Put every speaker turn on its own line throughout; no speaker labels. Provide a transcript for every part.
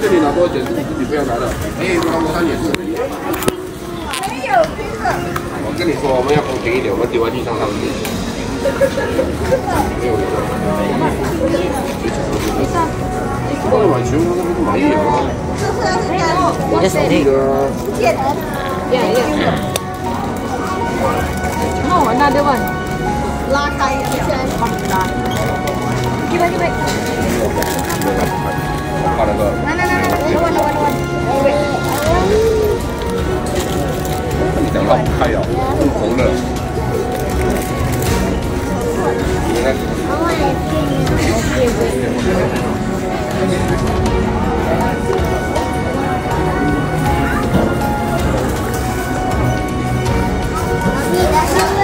这里拿多少钱自己不要拿的，你也不能他也。没有没有。
我跟你说，我们要公平一点，我们丢在地上上。没有
的。拉开
一下，好，
来，这边这。来来来
来来，来。太阳，红
红的。你的香
味。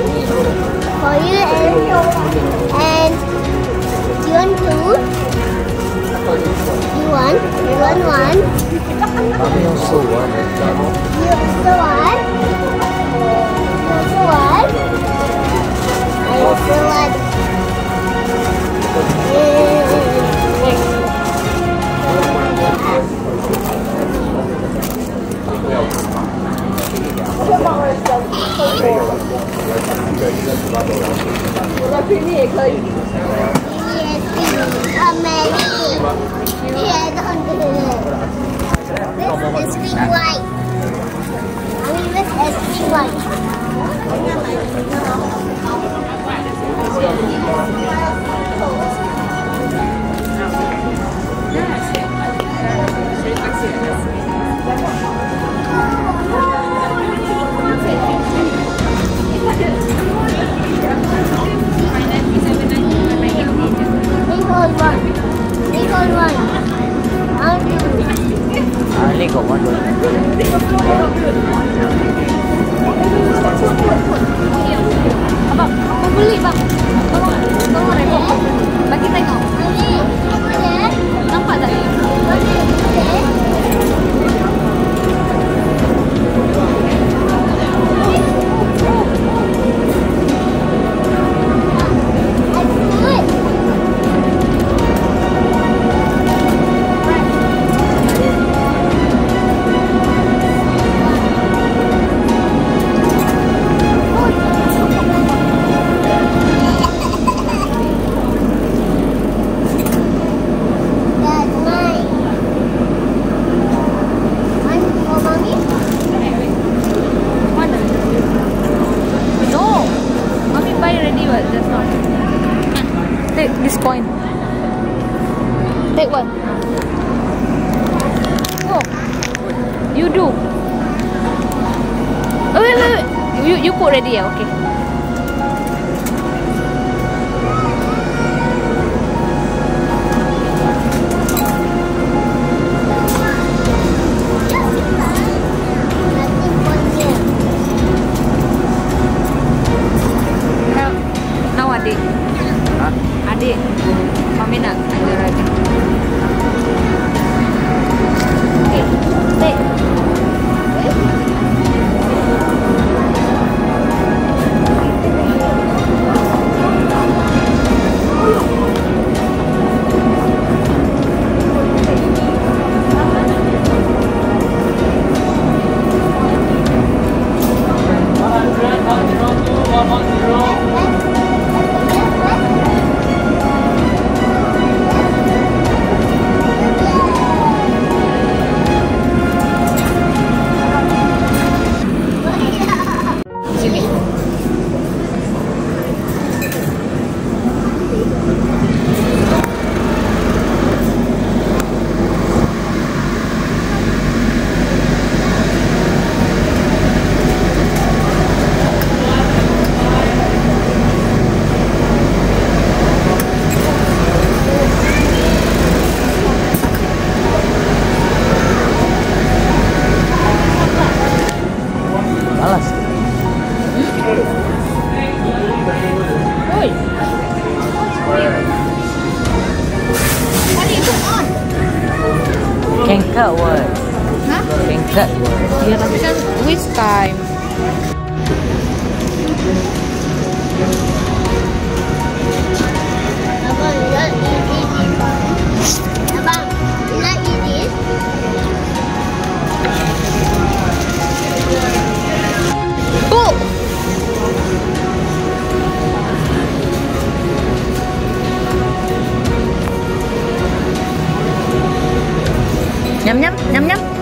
For you
and and you want two? You want? You want one?
Mami also want.
You also want? You also want? I also This is white. I mean, this is white. One
dollar.
Abang, mau beli bang. Tolong, tolong rekod. This coin. Take one. Oh. You do. Oh, wait, wait, wait. You, you put already, yeah? Okay. Time.
Abang, you not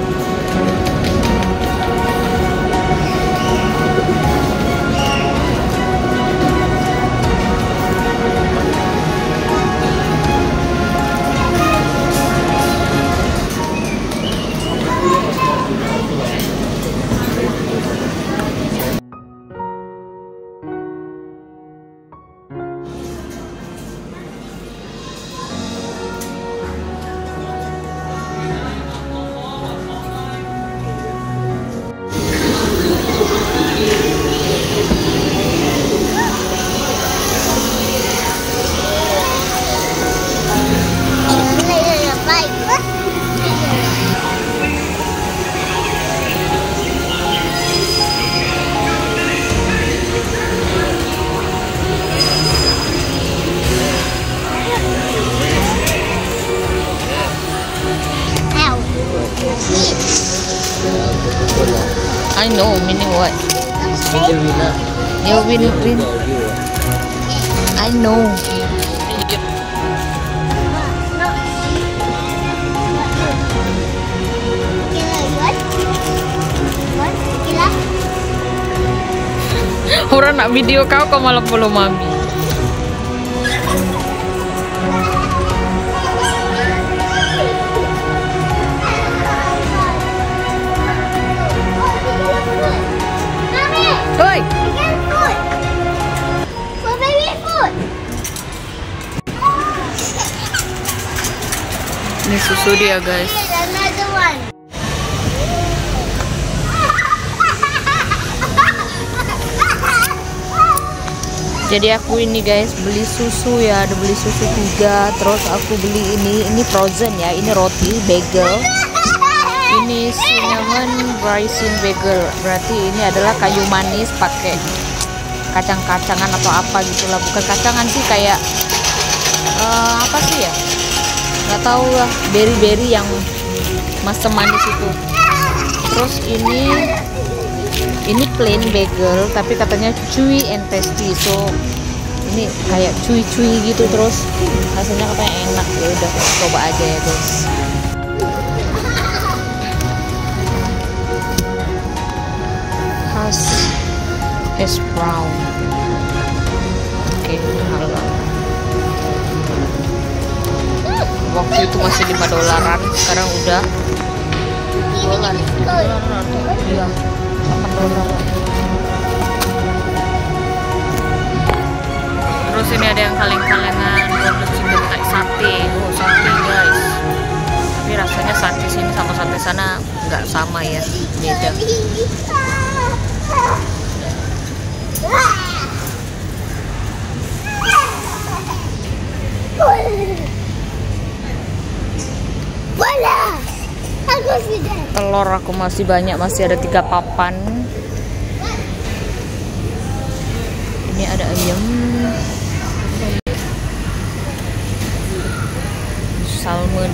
I know meaning what? You win win. I know. Orang nak video kau kau malah follow mami. Susu dia guys. Jadi aku ini guys beli susu ya, ada beli susu tiga, terus aku beli ini, ini frozen ya, ini roti bagel, ini cinnamon raisin bagel, berarti ini adalah kayu manis pakai kacang-kacangan atau apa gitulah, bukan kacangan sih kayak eh, apa sih ya, nggak tahu lah, berry-berry yang masam manis itu. Terus ini ini plain bagel tapi katanya chewy and tasty. So ini kayak cuy cuy gitu terus. Rasanya katanya enak. Ya udah coba aja ya guys. Khas hash brown waktu itu masih 5 dolaran sekarang udah dolar dolaran iya 8 dolar terus ini ada yang kaleng-kalengan bonus chicken kayak sate. Oh sate guys. Tapi rasanya sate sini sama sate sana nggak sama ya beda.
Bola.
Telur aku masih banyak masih ada tiga papan. Ini ada ayam. Salmon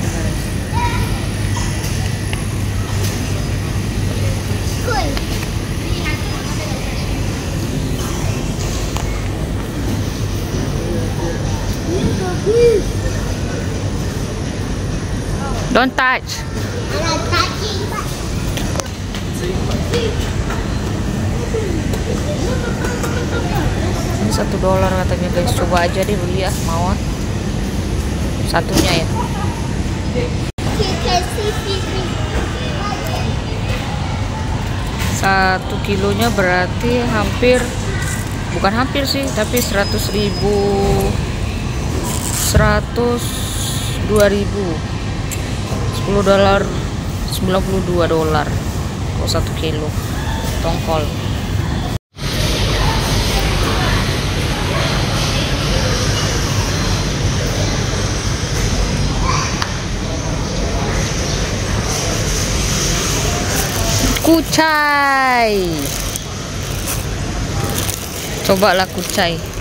don't touch. Ini satu dolar katanya guys. Coba aja deh beli ya mau satunya ya. Satu kilonya berarti hampir bukan hampir sih tapi 100 ribu. 100 2000 10 dolar 92 dolar. Kalau satu kilo tongkol. Kucai. Cobalah kucai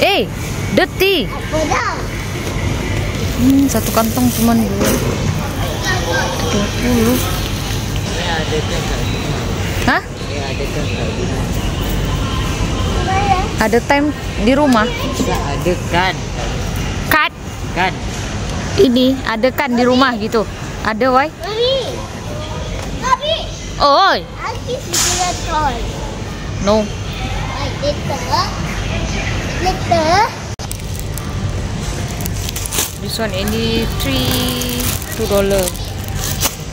eh deti. Hmm, satu kantong cuman dua. Dua puluh.
Kan
hah?
Ada kan
time di rumah.
Bisa ada kan.
kat
Kan.
ini ada kan di rumah gitu. Ada wai oi.
Sudah troll.
no
later.
This one ini three two dollar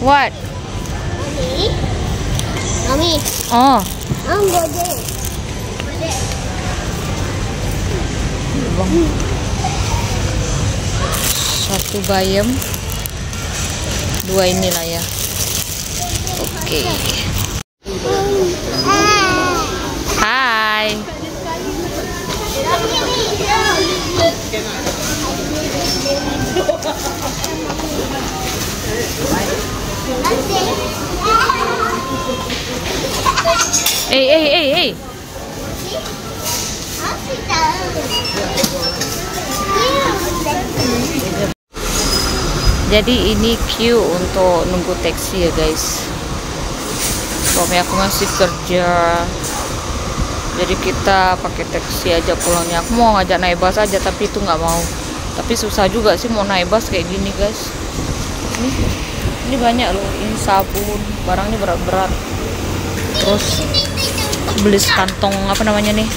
what
Mami. Mami.
oh.
Boleh.
bang satu bayam dua inilah ya oke hai eh eh
Aku tahu.
Jadi ini queue untuk nunggu taksi ya guys. Suami aku masih kerja. Jadi kita pakai taksi aja pulangnya. Aku mau ngajak naik bus aja tapi itu nggak mau. Tapi susah juga sih mau naik bus kayak gini guys. Ini, ini banyak loh. Ini sabun, barang ini berat-berat. Terus beli sekantong apa namanya nih?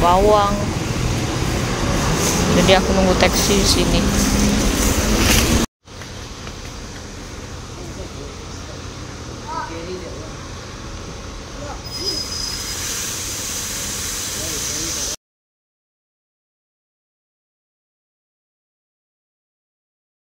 Bawang. Jadi aku nunggu taksi sini.